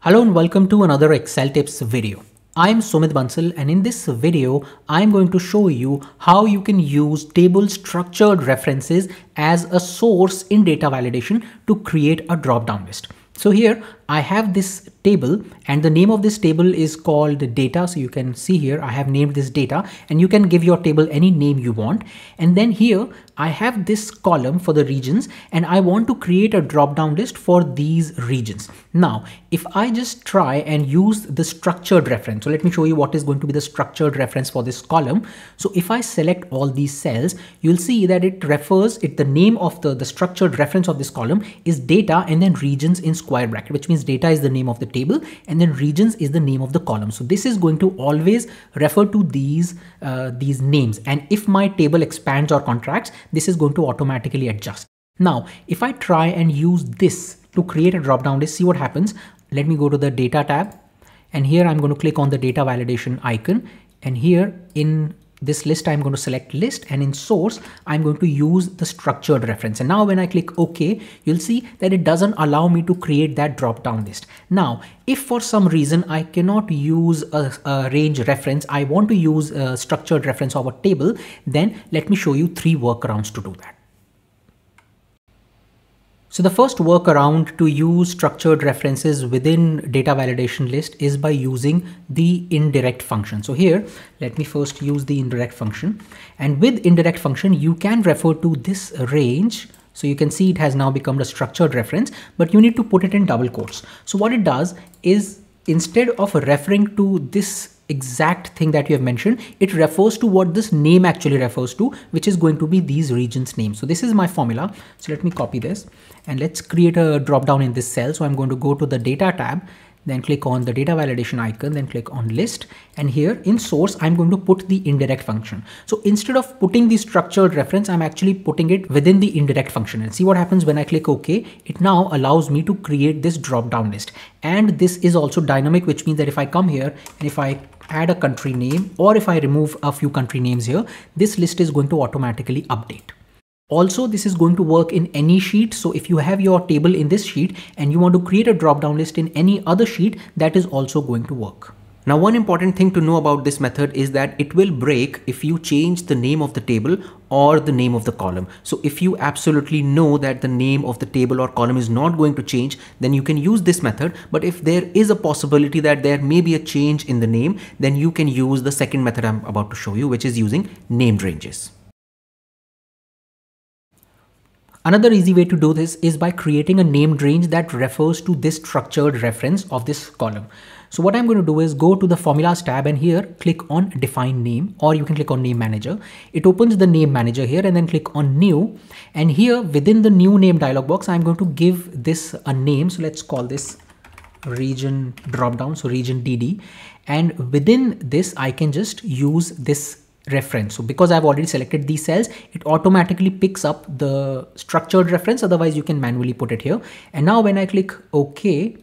Hello and welcome to another Excel tips video. I'm Sumit Bansal and in this video, I'm going to show you how you can use table structured references as a source in data validation to create a drop-down list. So here I have this table and the name of this table is called data. So you can see here I have named this data and you can give your table any name you want. And then here I have this column for the regions and I want to create a drop down list for these regions. Now, if I just try and use the structured reference, so let me show you what is going to be the structured reference for this column. So if I select all these cells, you'll see that it refers it the name of the, the structured reference of this column is data and then regions in square bracket, which means data is the name of the table and then regions is the name of the column. So this is going to always refer to these, uh, these names. And if my table expands or contracts, this is going to automatically adjust. Now, if I try and use this to create a drop down list, see what happens. Let me go to the data tab and here I'm going to click on the data validation icon and here in this list I'm going to select list and in source I'm going to use the structured reference and now when I click OK you'll see that it doesn't allow me to create that drop down list. Now if for some reason I cannot use a, a range reference I want to use a structured reference of a table then let me show you three workarounds to do that. So the first workaround to use structured references within data validation list is by using the indirect function. So here, let me first use the indirect function. And with indirect function, you can refer to this range so you can see it has now become a structured reference, but you need to put it in double quotes. So what it does is instead of referring to this exact thing that you have mentioned, it refers to what this name actually refers to, which is going to be these regions name. So this is my formula. So let me copy this and let's create a drop down in this cell. So I'm going to go to the data tab then click on the data validation icon, then click on list. And here in source, I'm going to put the indirect function. So instead of putting the structured reference, I'm actually putting it within the indirect function and see what happens when I click OK. It now allows me to create this drop down list. And this is also dynamic, which means that if I come here and if I add a country name or if I remove a few country names here, this list is going to automatically update. Also, this is going to work in any sheet. So if you have your table in this sheet and you want to create a drop down list in any other sheet, that is also going to work. Now, one important thing to know about this method is that it will break if you change the name of the table or the name of the column. So if you absolutely know that the name of the table or column is not going to change, then you can use this method. But if there is a possibility that there may be a change in the name, then you can use the second method I'm about to show you, which is using named ranges. Another easy way to do this is by creating a named range that refers to this structured reference of this column. So what I'm going to do is go to the formulas tab and here click on define name or you can click on name manager. It opens the name manager here and then click on new and here within the new name dialog box I'm going to give this a name. So let's call this region drop down so region DD and within this I can just use this reference. So because I've already selected these cells, it automatically picks up the structured reference. Otherwise you can manually put it here. And now when I click OK,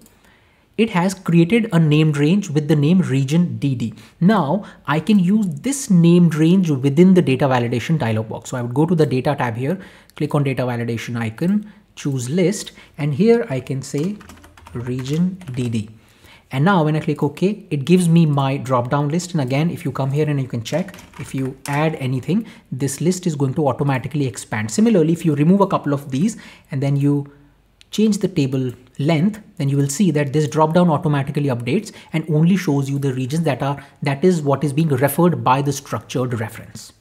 it has created a named range with the name region DD. Now I can use this named range within the data validation dialog box. So I would go to the data tab here, click on data validation icon, choose list, and here I can say region DD. And now when I click OK, it gives me my drop down list. And again, if you come here and you can check, if you add anything, this list is going to automatically expand. Similarly, if you remove a couple of these and then you change the table length, then you will see that this drop down automatically updates and only shows you the regions that are, that is what is being referred by the structured reference.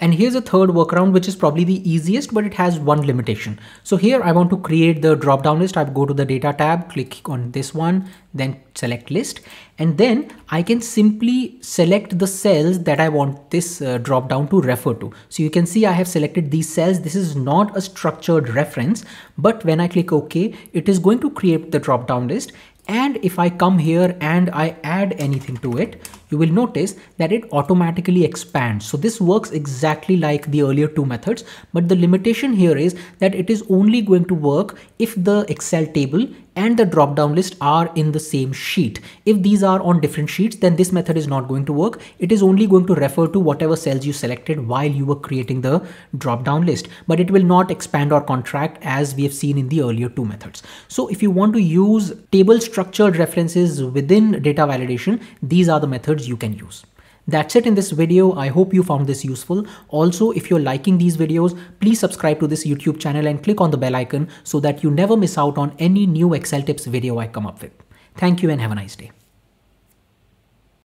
And here's a third workaround, which is probably the easiest, but it has one limitation. So here I want to create the drop down list. I go to the data tab, click on this one, then select list. And then I can simply select the cells that I want this uh, drop down to refer to. So you can see I have selected these cells. This is not a structured reference, but when I click OK, it is going to create the drop down list. And if I come here and I add anything to it, you will notice that it automatically expands. So this works exactly like the earlier two methods, but the limitation here is that it is only going to work if the Excel table and the drop down list are in the same sheet. If these are on different sheets, then this method is not going to work. It is only going to refer to whatever cells you selected while you were creating the drop down list, but it will not expand or contract as we have seen in the earlier two methods. So if you want to use table structured references within data validation, these are the methods you can use. That's it in this video. I hope you found this useful. Also, if you're liking these videos, please subscribe to this YouTube channel and click on the bell icon so that you never miss out on any new Excel tips video I come up with. Thank you and have a nice day.